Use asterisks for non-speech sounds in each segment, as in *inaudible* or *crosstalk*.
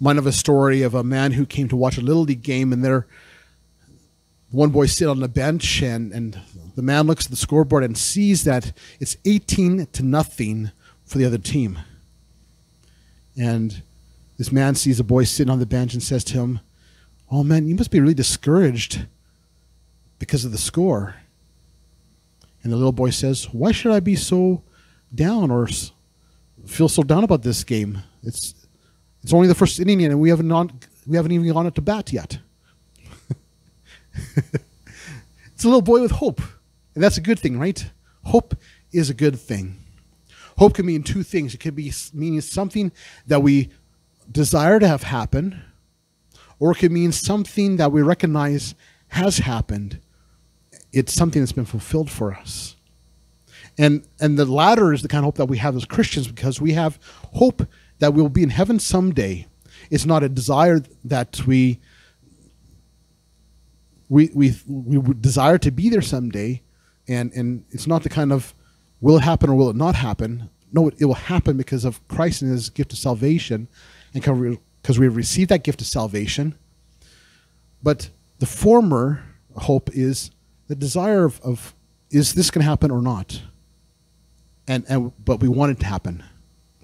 mind of a story of a man who came to watch a little league game, and there, one boy sit on the bench, and and the man looks at the scoreboard and sees that it's eighteen to nothing for the other team. And this man sees a boy sitting on the bench and says to him, "Oh man, you must be really discouraged because of the score." And the little boy says, "Why should I be so down or feel so down about this game? It's it's only the first inning, and we haven't not, we haven't even gone to bat yet." *laughs* it's a little boy with hope, and that's a good thing, right? Hope is a good thing. Hope can mean two things. It could be meaning something that we desire to have happen, or it could mean something that we recognize has happened it's something that's been fulfilled for us. And and the latter is the kind of hope that we have as Christians because we have hope that we'll be in heaven someday. It's not a desire that we we we we desire to be there someday, and and it's not the kind of will it happen or will it not happen. No, it, it will happen because of Christ and His gift of salvation, and because we have received that gift of salvation. But the former hope is the desire of, of is this going to happen or not? And, and but we want it to happen.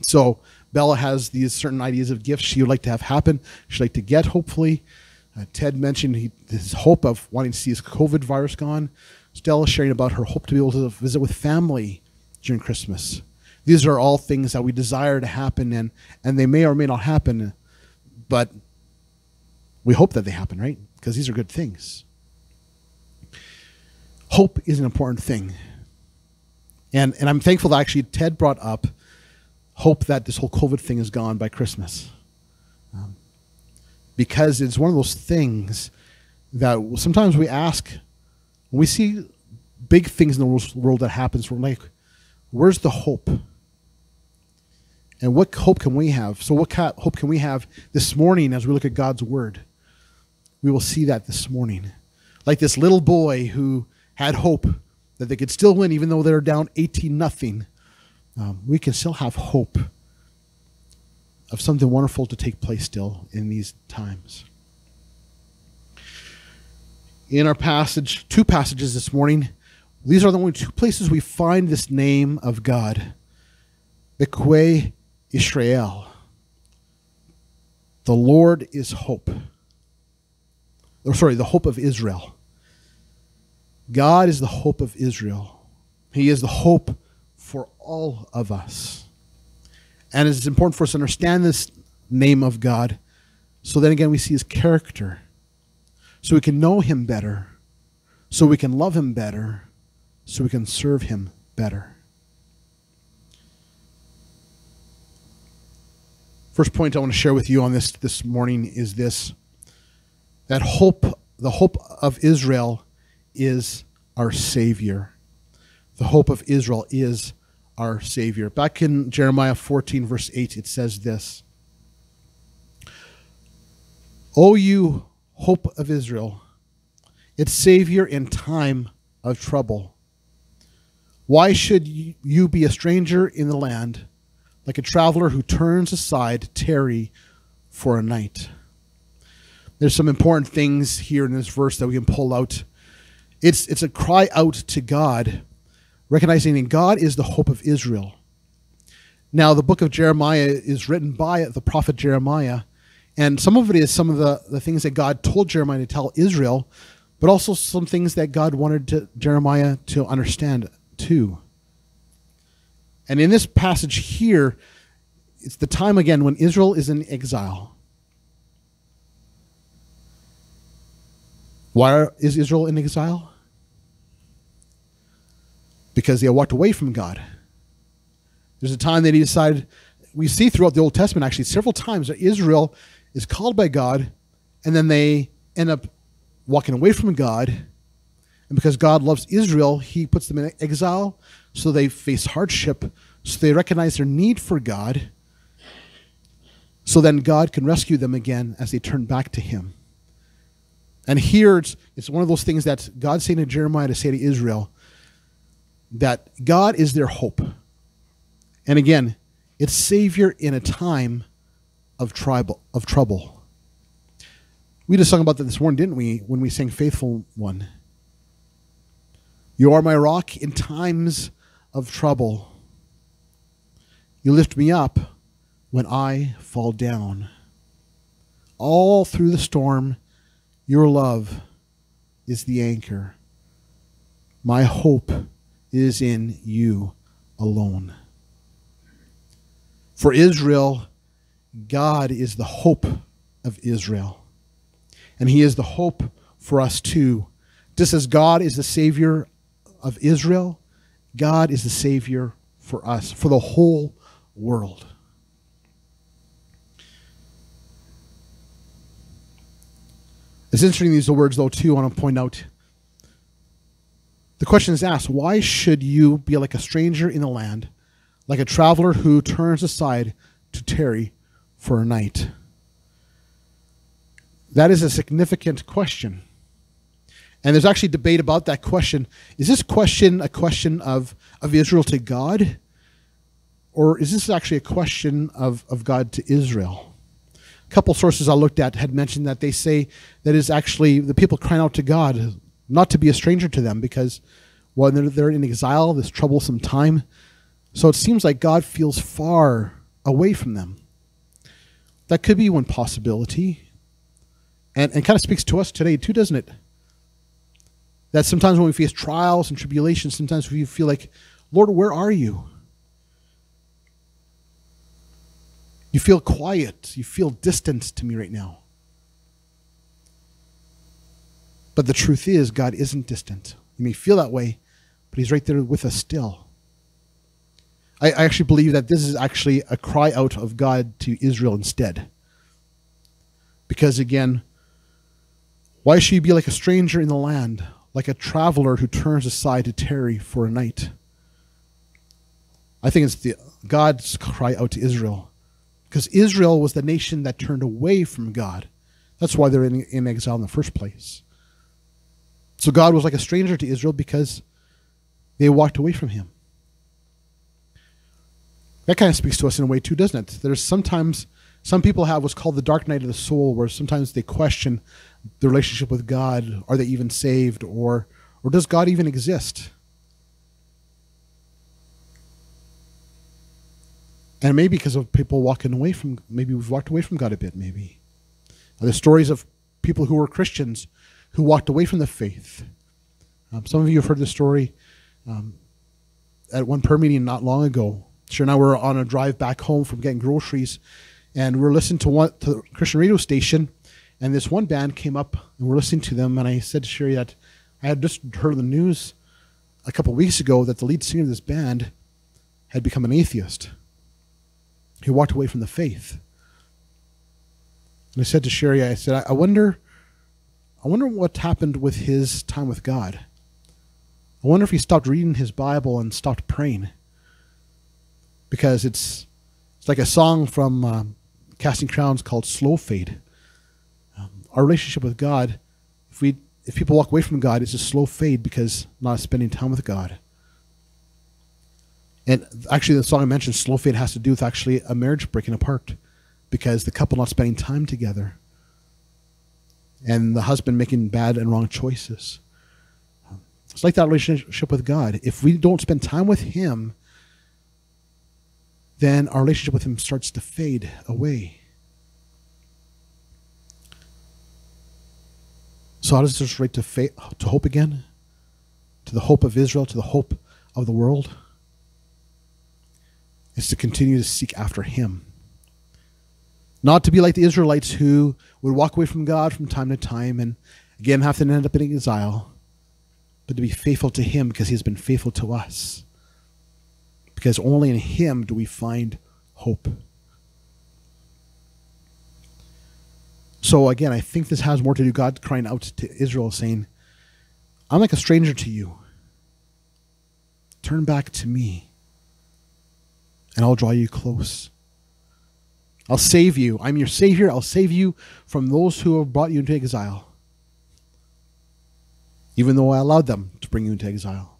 So Bella has these certain ideas of gifts she would like to have happen. She'd like to get, hopefully. Uh, Ted mentioned he, his hope of wanting to see his COVID virus gone. Stella sharing about her hope to be able to visit with family during Christmas. These are all things that we desire to happen, and, and they may or may not happen, but we hope that they happen, right? Because these are good things hope is an important thing. And, and I'm thankful that actually Ted brought up hope that this whole COVID thing is gone by Christmas. Um, because it's one of those things that sometimes we ask, when we see big things in the world that happens, we're like, where's the hope? And what hope can we have? So, what hope can we have this morning as we look at God's word? We will see that this morning. Like this little boy who had hope that they could still win even though they're down 18 nothing. Um, we can still have hope of something wonderful to take place still in these times. In our passage, two passages this morning, these are the only two places we find this name of God. Miqweh Israel. The Lord is hope. Or sorry, the hope of Israel. God is the hope of Israel. He is the hope all of us. And it's important for us to understand this name of God so then again we see his character. So we can know him better. So we can love him better. So we can serve him better. First point I want to share with you on this this morning is this that hope, the hope of Israel is our Savior. The hope of Israel is our Savior. Back in Jeremiah 14, verse 8, it says this O you hope of Israel, its Savior in time of trouble. Why should you be a stranger in the land, like a traveler who turns aside, tarry for a night? There's some important things here in this verse that we can pull out it's, it's a cry out to God, recognizing that God is the hope of Israel. Now, the book of Jeremiah is written by the prophet Jeremiah, and some of it is some of the, the things that God told Jeremiah to tell Israel, but also some things that God wanted to, Jeremiah to understand too. And in this passage here, it's the time again when Israel is in exile. Why is Israel in exile? Because they walked away from God. There's a time that he decided, we see throughout the Old Testament actually several times that Israel is called by God and then they end up walking away from God. And because God loves Israel, he puts them in exile so they face hardship, so they recognize their need for God. So then God can rescue them again as they turn back to him. And here it's, it's one of those things that God's saying to Jeremiah to say to Israel that God is their hope. And again, it's Savior in a time of tribal of trouble. We just sung about that this morning, didn't we, when we sang Faithful One? You are my rock in times of trouble. You lift me up when I fall down. All through the storm, your love is the anchor. My hope is in you alone. For Israel, God is the hope of Israel. And He is the hope for us too. Just as God is the Savior of Israel, God is the Savior for us, for the whole world. It's interesting these words, though, too. I want to point out. The question is asked why should you be like a stranger in the land, like a traveler who turns aside to tarry for a night? That is a significant question. And there's actually debate about that question. Is this question a question of, of Israel to God? Or is this actually a question of, of God to Israel? A couple sources I looked at had mentioned that they say that is actually the people crying out to God, not to be a stranger to them, because when they're, they're in exile, this troublesome time. So it seems like God feels far away from them. That could be one possibility. And, and kind of speaks to us today, too, doesn't it? That sometimes when we face trials and tribulations, sometimes we feel like, Lord, where are you? You feel quiet. You feel distant to me right now. But the truth is, God isn't distant. You may feel that way, but He's right there with us still. I, I actually believe that this is actually a cry out of God to Israel instead. Because again, why should you be like a stranger in the land, like a traveler who turns aside to tarry for a night? I think it's the God's cry out to Israel because Israel was the nation that turned away from God. That's why they're in, in exile in the first place. So God was like a stranger to Israel because they walked away from him. That kind of speaks to us in a way too, doesn't it? There's sometimes some people have what's called the dark night of the soul, where sometimes they question the relationship with God. Are they even saved, or or does God even exist? And maybe because of people walking away from, maybe we've walked away from God a bit, maybe. There's stories of people who were Christians who walked away from the faith. Um, some of you have heard the story um, at one prayer meeting not long ago. Sure, now we're on a drive back home from getting groceries, and we're listening to one to Christian radio station, and this one band came up, and we're listening to them, and I said to Sherry that I had just heard the news a couple weeks ago that the lead singer of this band had become an atheist. He walked away from the faith. And I said to Sherry, I said, I wonder, I wonder what happened with his time with God. I wonder if he stopped reading his Bible and stopped praying. Because it's, it's like a song from um, Casting Crowns called Slow Fade. Um, our relationship with God, if we if people walk away from God, it's a slow fade because not spending time with God. And actually, the song I mentioned, Slow Fade, has to do with actually a marriage breaking apart because the couple not spending time together and the husband making bad and wrong choices. It's like that relationship with God. If we don't spend time with Him, then our relationship with Him starts to fade away. So, how does this relate to, faith, to hope again? To the hope of Israel, to the hope of the world? is to continue to seek after Him. Not to be like the Israelites who would walk away from God from time to time and again have to end up in exile, but to be faithful to Him because He has been faithful to us. Because only in Him do we find hope. So again, I think this has more to do God crying out to Israel saying, I'm like a stranger to you. Turn back to me and I'll draw you close. I'll save you. I'm your Savior. I'll save you from those who have brought you into exile, even though I allowed them to bring you into exile.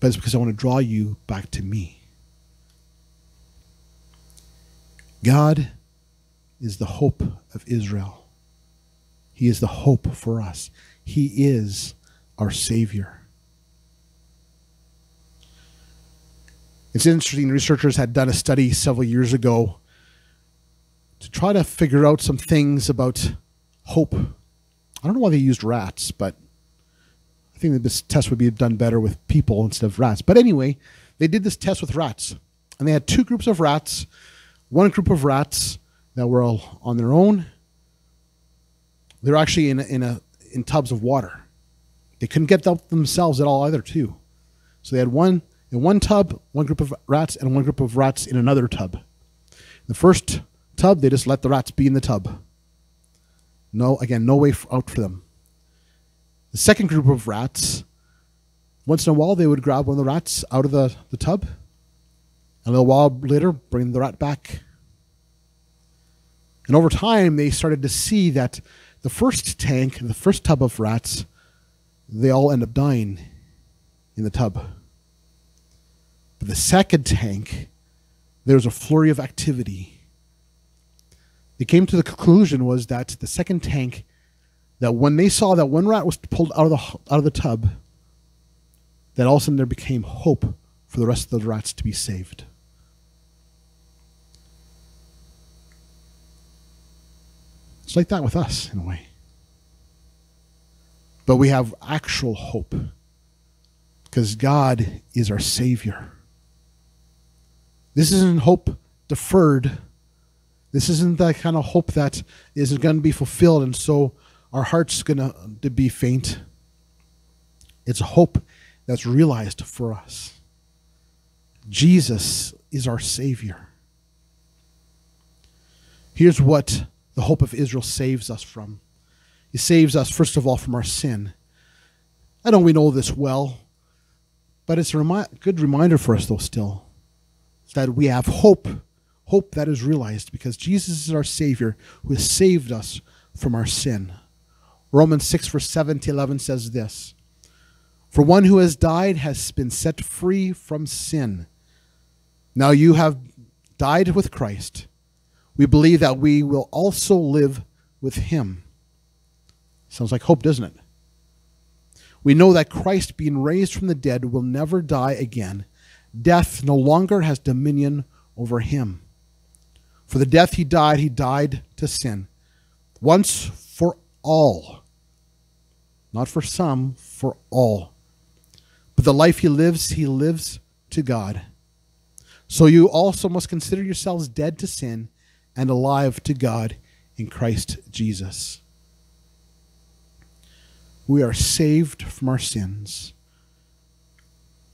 But it's because I want to draw you back to me. God is the hope of Israel. He is the hope for us. He is our Savior. It's interesting, researchers had done a study several years ago to try to figure out some things about hope. I don't know why they used rats, but I think that this test would be done better with people instead of rats. But anyway, they did this test with rats. And they had two groups of rats. One group of rats that were all on their own. They're actually in a, in a in tubs of water. They couldn't get out themselves at all either, too. So they had one in one tub, one group of rats, and one group of rats in another tub. The first tub, they just let the rats be in the tub. No, again, no way out for them. The second group of rats, once in a while, they would grab one of the rats out of the, the tub. And a little while later, bring the rat back. And over time, they started to see that the first tank, the first tub of rats, they all end up dying in the tub. But the second tank, there was a flurry of activity. They came to the conclusion was that the second tank, that when they saw that one rat was pulled out of the out of the tub, that all of a sudden there became hope for the rest of the rats to be saved. It's like that with us in a way. But we have actual hope because God is our Savior. This isn't hope deferred. This isn't that kind of hope that is going to be fulfilled and so our heart's going um, to be faint. It's hope that's realized for us. Jesus is our Savior. Here's what the hope of Israel saves us from. He saves us, first of all, from our sin. I know we know this well, but it's a remi- good reminder for us, though, still that we have hope, hope that is realized because Jesus is our Savior who has saved us from our sin. Romans 6, verse 7 to 11 says this For one who has died has been set free from sin. Now you have died with Christ. We believe that we will also live with him. Sounds like hope, doesn't it? We know that Christ, being raised from the dead, will never die again death no longer has dominion over him. For the death he died, he died to sin. Once for all. Not for some, for all. But the life he lives, he lives to God. So you also must consider yourselves dead to sin and alive to God in Christ Jesus. We are saved from our sins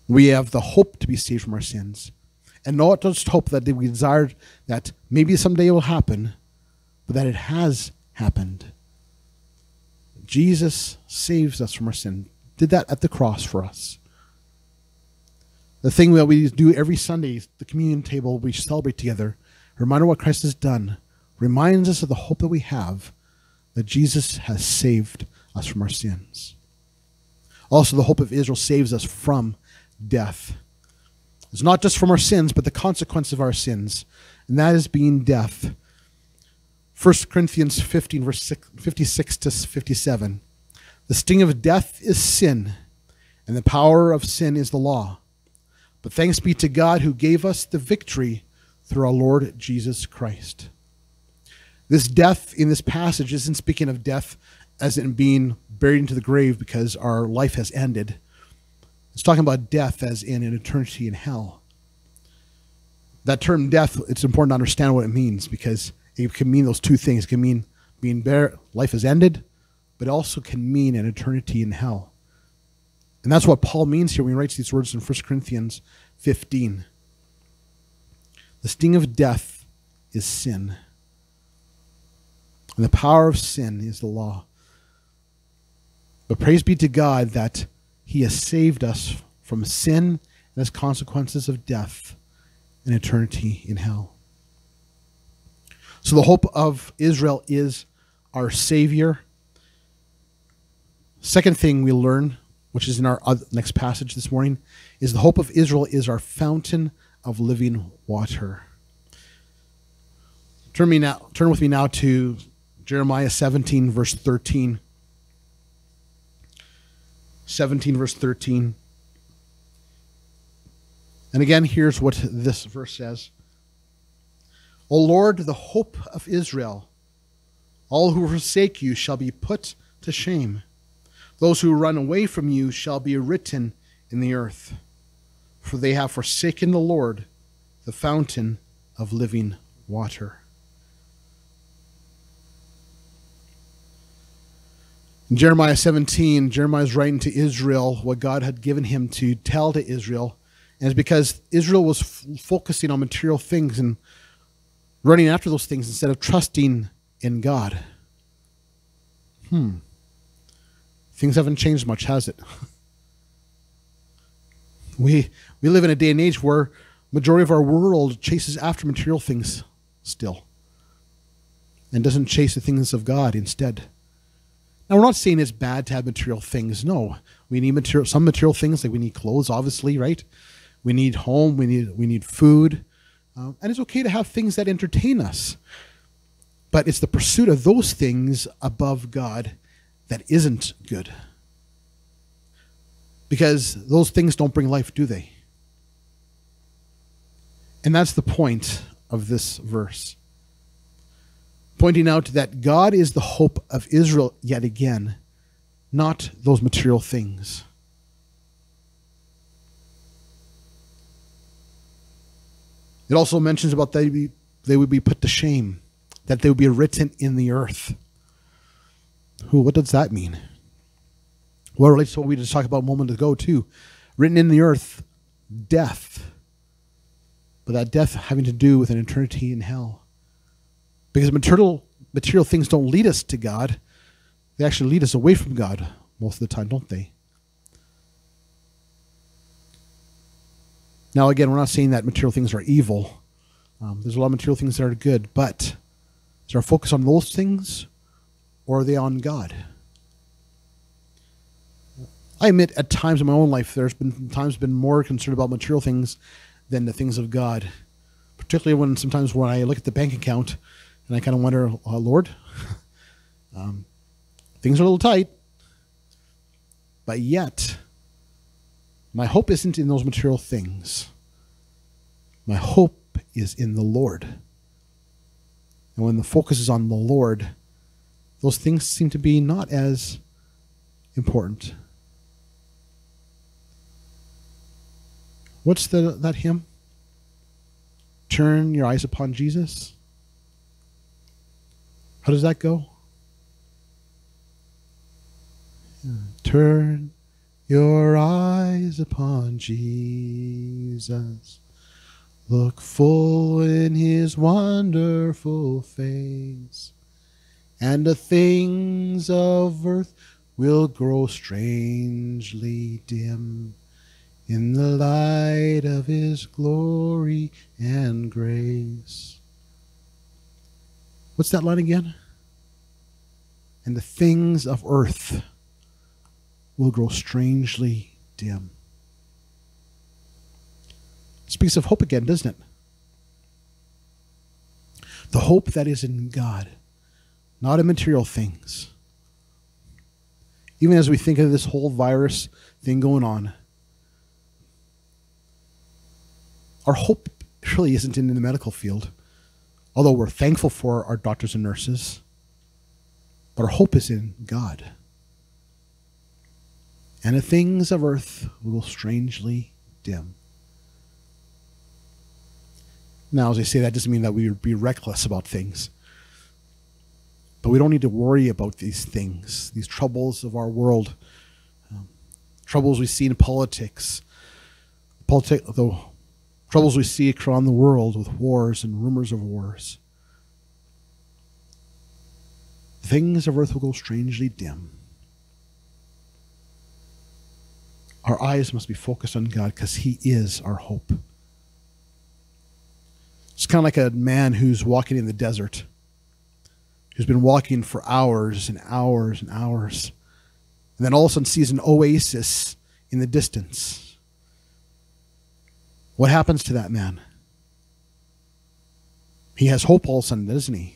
we have the hope to be saved from our sins. And not just hope that we desire that maybe someday it will happen, but that it has happened. Jesus saves us from our sin, did that at the cross for us. The thing that we do every Sunday, the communion table, we celebrate together, reminder what Christ has done, reminds us of the hope that we have that Jesus has saved us from our sins. Also, the hope of Israel saves us from death. It's not just from our sins, but the consequence of our sins, and that is being death. 1 Corinthians 15, verse 56 to 57. The sting of death is sin, and the power of sin is the law. But thanks be to God who gave us the victory through our Lord Jesus Christ. This death in this passage isn't speaking of death as in being buried into the grave because our life has ended it's talking about death as in an eternity in hell. That term death, it's important to understand what it means because it can mean those two things. It can mean being bare, life is ended, but also can mean an eternity in hell. And that's what Paul means here when he writes these words in 1 Corinthians 15. The sting of death is sin, and the power of sin is the law. But praise be to God that he has saved us from sin and its consequences of death and eternity in hell. So the hope of Israel is our Savior. Second thing we learn, which is in our next passage this morning, is the hope of Israel is our fountain of living water. Turn me now. Turn with me now to Jeremiah 17, verse 13. 17, verse 13. And again, here's what this verse says O Lord, the hope of Israel, all who forsake you shall be put to shame. Those who run away from you shall be written in the earth, for they have forsaken the Lord, the fountain of living water. In Jeremiah 17, Jeremiah is writing to Israel what God had given him to tell to Israel. And it's because Israel was f- focusing on material things and running after those things instead of trusting in God. Hmm. Things haven't changed much, has it? *laughs* we we live in a day and age where majority of our world chases after material things still and doesn't chase the things of God instead. Now we're not saying it's bad to have material things. No, we need material. Some material things like we need clothes, obviously, right? We need home. We need we need food, um, and it's okay to have things that entertain us. But it's the pursuit of those things above God that isn't good. Because those things don't bring life, do they? And that's the point of this verse pointing out that God is the hope of Israel yet again, not those material things. It also mentions about they, be, they would be put to shame, that they would be written in the earth. Who? What does that mean? Well, it relates to what we just talked about a moment ago, too. Written in the earth, death. But that death having to do with an eternity in hell. Because material material things don't lead us to God. They actually lead us away from God most of the time, don't they? Now, again, we're not saying that material things are evil. Um, there's a lot of material things that are good, but is our focus on those things or are they on God? I admit at times in my own life, there's been times been more concerned about material things than the things of God. Particularly when sometimes when I look at the bank account and I kind of wonder, oh, Lord, *laughs* um, things are a little tight, but yet my hope isn't in those material things. My hope is in the Lord. And when the focus is on the Lord, those things seem to be not as important. What's the, that hymn? Turn your eyes upon Jesus. How does that go? Turn your eyes upon Jesus. Look full in his wonderful face, and the things of earth will grow strangely dim in the light of his glory and grace. What's that line again? And the things of earth will grow strangely dim. It speaks of hope again, doesn't it? The hope that is in God, not in material things. Even as we think of this whole virus thing going on, our hope really isn't in the medical field, although we're thankful for our doctors and nurses. But our hope is in God and the things of earth will strangely dim. Now, as I say, that doesn't mean that we would be reckless about things. But we don't need to worry about these things, these troubles of our world, um, troubles we see in politics, politi- the troubles we see around the world with wars and rumors of wars. Things of earth will go strangely dim. Our eyes must be focused on God because He is our hope. It's kind of like a man who's walking in the desert, who's been walking for hours and hours and hours, and then all of a sudden sees an oasis in the distance. What happens to that man? he has hope all of a sudden, doesn't he?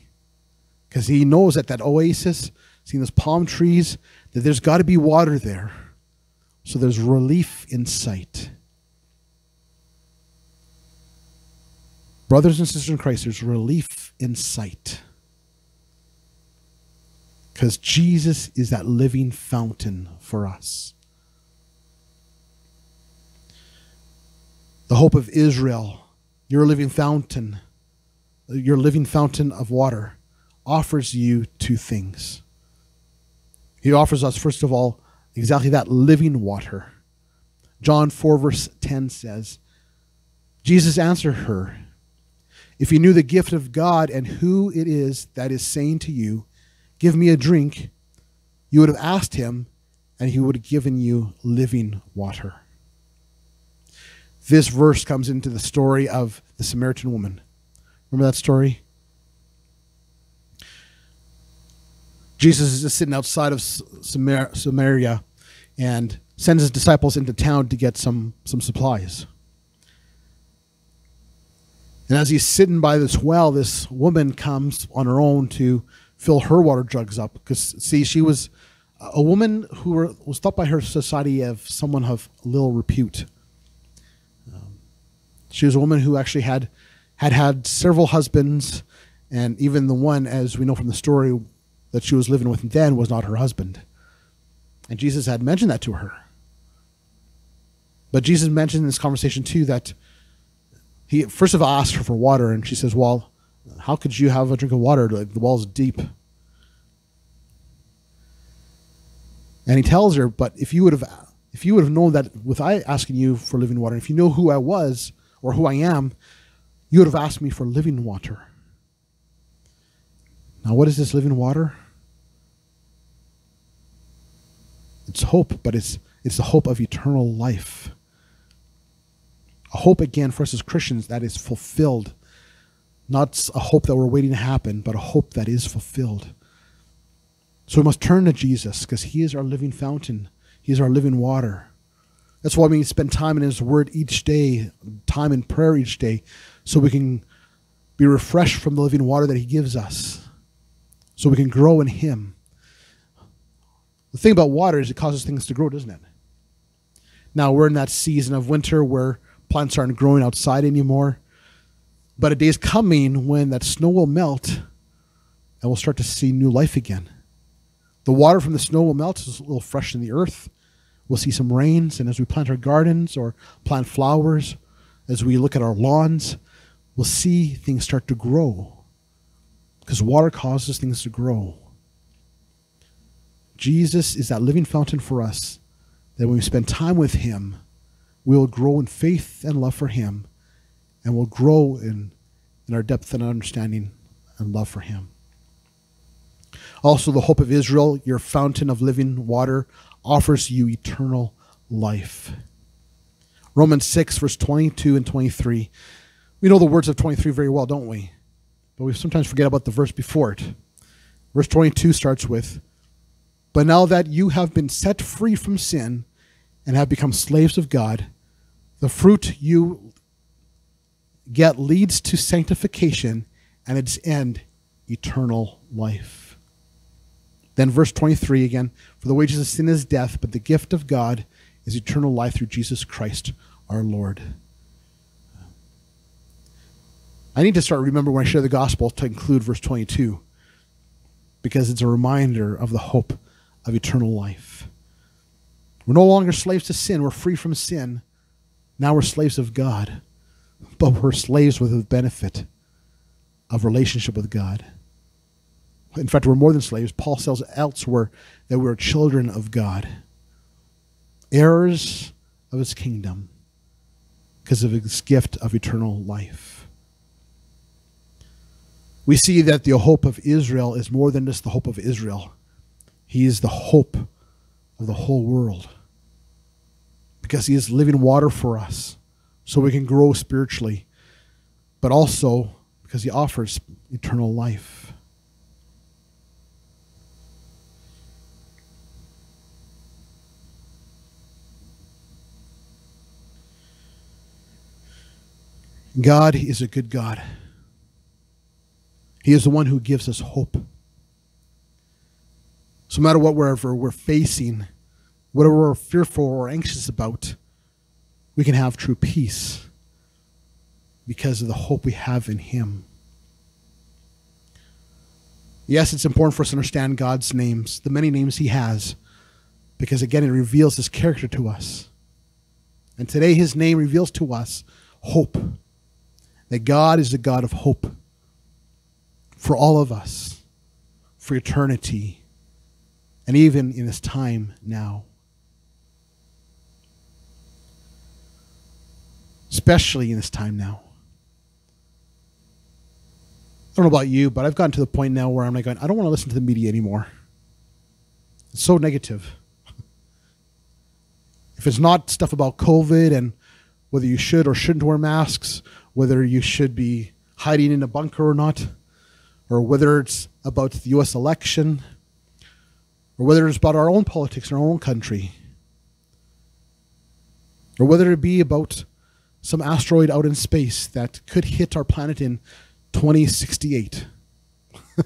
Because he knows that that oasis, seeing those palm trees, that there's got to be water there. So there's relief in sight. Brothers and sisters in Christ, there's relief in sight. Because Jesus is that living fountain for us. The hope of Israel, your living fountain, your living fountain of water, offers you two things. He offers us, first of all, exactly that living water. John 4, verse 10 says, Jesus answered her, If you knew the gift of God and who it is that is saying to you, Give me a drink, you would have asked him, and he would have given you living water. This verse comes into the story of the Samaritan woman. Remember that story? Jesus is just sitting outside of Samaria and sends his disciples into town to get some, some supplies. And as he's sitting by this well, this woman comes on her own to fill her water jugs up because see she was a woman who was thought by her society of someone of little repute she was a woman who actually had had had several husbands and even the one as we know from the story that she was living with then was not her husband and jesus had mentioned that to her but jesus mentioned in this conversation too that he first of all asked her for water and she says well how could you have a drink of water? Like the well's deep. And he tells her, but if you would have if you would have known that with I asking you for living water, if you know who I was or who I am, you would have asked me for living water. Now, what is this living water? It's hope, but it's it's the hope of eternal life. A hope again for us as Christians that is fulfilled not a hope that we're waiting to happen, but a hope that is fulfilled. So we must turn to Jesus because He is our living fountain, He is our living water. That's why we need to spend time in His Word each day, time in prayer each day, so we can be refreshed from the living water that He gives us, so we can grow in Him. The thing about water is it causes things to grow, doesn't it? Now we're in that season of winter where plants aren't growing outside anymore. But a day is coming when that snow will melt and we'll start to see new life again. The water from the snow will melt, it's a little fresh in the earth. We'll see some rains, and as we plant our gardens or plant flowers, as we look at our lawns, we'll see things start to grow. Because water causes things to grow. Jesus is that living fountain for us, that when we spend time with Him, we will grow in faith and love for Him and will grow in, in our depth and understanding and love for Him. Also, the hope of Israel, your fountain of living water, offers you eternal life. Romans 6, verse 22 and 23. We know the words of 23 very well, don't we? But we sometimes forget about the verse before it. Verse 22 starts with But now that you have been set free from sin and have become slaves of God, the fruit you get leads to sanctification and its end, eternal life. Then, verse 23 again For the wages of sin is death, but the gift of God is eternal life through Jesus Christ our Lord. I need to start remember when I share the gospel to include verse 22 because it's a reminder of the hope of eternal life. We're no longer slaves to sin, we're free from sin. Now we're slaves of God but we're slaves with the benefit of relationship with God. In fact, we're more than slaves. Paul says elsewhere that we're children of God, heirs of his kingdom because of his gift of eternal life. We see that the hope of Israel is more than just the hope of Israel. He is the hope of the whole world because he is living water for us so we can grow spiritually, but also because He offers eternal life. God is a good God. He is the one who gives us hope. So, no matter what wherever we're facing, whatever we're fearful or anxious about, we can have true peace because of the hope we have in Him. Yes, it's important for us to understand God's names, the many names He has, because again, it reveals His character to us. And today, His name reveals to us hope. That God is the God of hope for all of us, for eternity, and even in this time now. Especially in this time now. I don't know about you, but I've gotten to the point now where I'm like, I don't want to listen to the media anymore. It's so negative. *laughs* If it's not stuff about COVID and whether you should or shouldn't wear masks, whether you should be hiding in a bunker or not, or whether it's about the US election, or whether it's about our own politics in our own country, or whether it be about some asteroid out in space that could hit our planet in 2068. *laughs*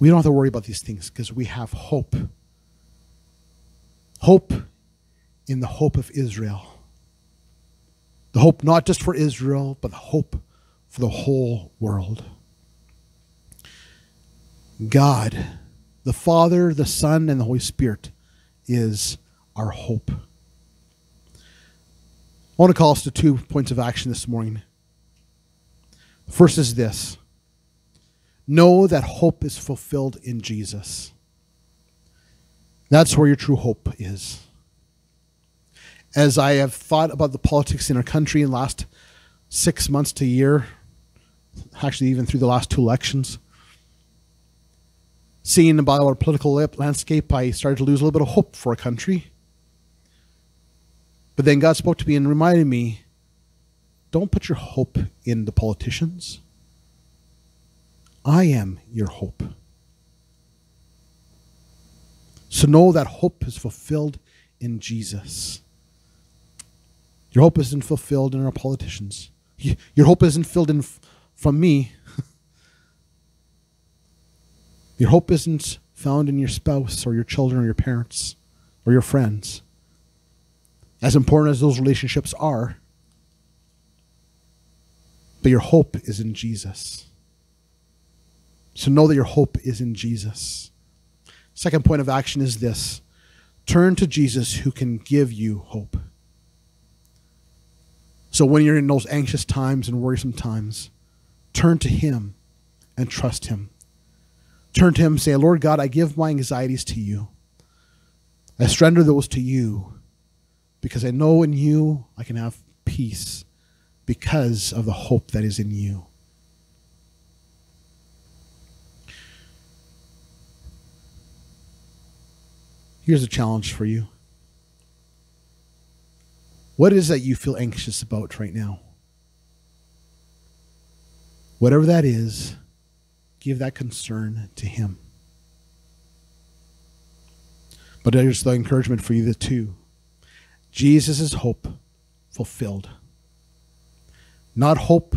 we don't have to worry about these things because we have hope. Hope in the hope of Israel. The hope not just for Israel, but the hope for the whole world. God, the Father, the Son, and the Holy Spirit is our hope. I want to call us to two points of action this morning. The first is this know that hope is fulfilled in Jesus. That's where your true hope is as I have thought about the politics in our country in the last six months to a year, actually even through the last two elections, seeing about our political landscape, I started to lose a little bit of hope for our country. But then God spoke to me and reminded me, don't put your hope in the politicians. I am your hope. So know that hope is fulfilled in Jesus. Your hope isn't fulfilled in our politicians. Your hope isn't filled in from me. *laughs* your hope isn't found in your spouse or your children or your parents or your friends. As important as those relationships are, but your hope is in Jesus. So know that your hope is in Jesus. Second point of action is this turn to Jesus who can give you hope. So when you're in those anxious times and worrisome times, turn to Him and trust Him. Turn to Him and say, Lord God, I give my anxieties to you. I surrender those to you because I know in you I can have peace because of the hope that is in you. Here's a challenge for you. What is that you feel anxious about right now? Whatever that is, give that concern to Him. But there's the encouragement for you too. Jesus is hope fulfilled. Not hope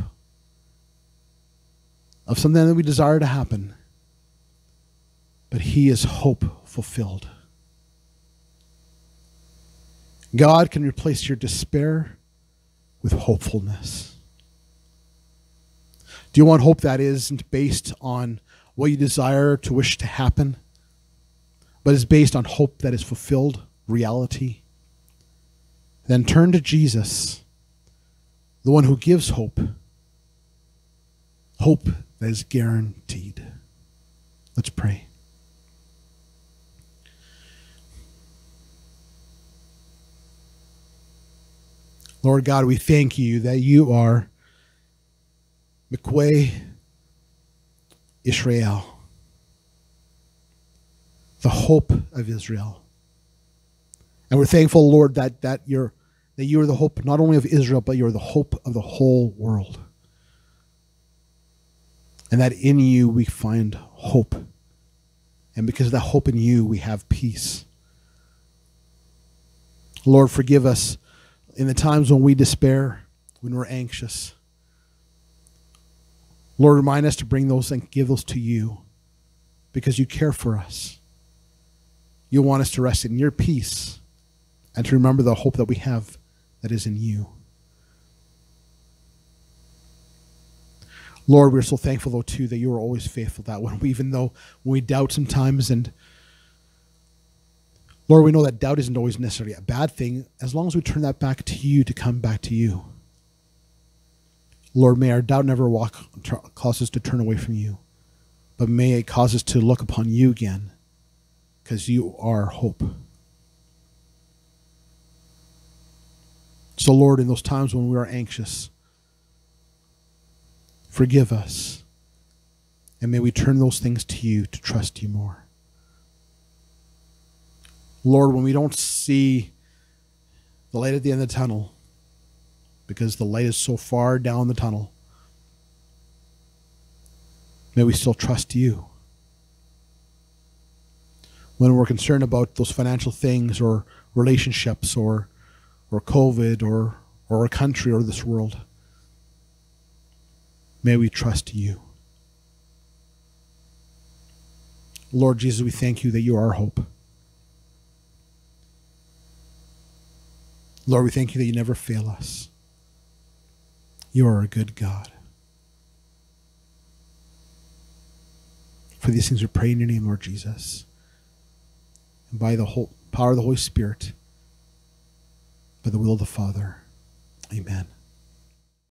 of something that we desire to happen, but He is hope fulfilled. God can replace your despair with hopefulness. Do you want hope that isn't based on what you desire to wish to happen, but is based on hope that is fulfilled reality? Then turn to Jesus, the one who gives hope, hope that is guaranteed. Let's pray. Lord God, we thank you that you are Miqweh Israel, the hope of Israel. And we're thankful, Lord, that, that you're that you are the hope not only of Israel, but you're the hope of the whole world. And that in you we find hope. And because of that hope in you, we have peace. Lord, forgive us in the times when we despair, when we're anxious. Lord, remind us to bring those and give those to you because you care for us. You want us to rest in your peace and to remember the hope that we have that is in you. Lord, we're so thankful, though, too, that you are always faithful. That when *laughs* we, even though when we doubt sometimes, and Lord, we know that doubt isn't always necessarily a bad thing, as long as we turn that back to you to come back to you. Lord, may our doubt never walk cause us to turn away from you, but may it cause us to look upon you again, because you are hope. So, Lord, in those times when we are anxious, Forgive us. And may we turn those things to you to trust you more. Lord, when we don't see the light at the end of the tunnel, because the light is so far down the tunnel, may we still trust you. When we're concerned about those financial things or relationships or or COVID or or a country or this world, May we trust you. Lord Jesus, we thank you that you are our hope. Lord, we thank you that you never fail us. You are a good God. For these things we pray in your name, Lord Jesus. And by the whole power of the Holy Spirit, by the will of the Father. Amen.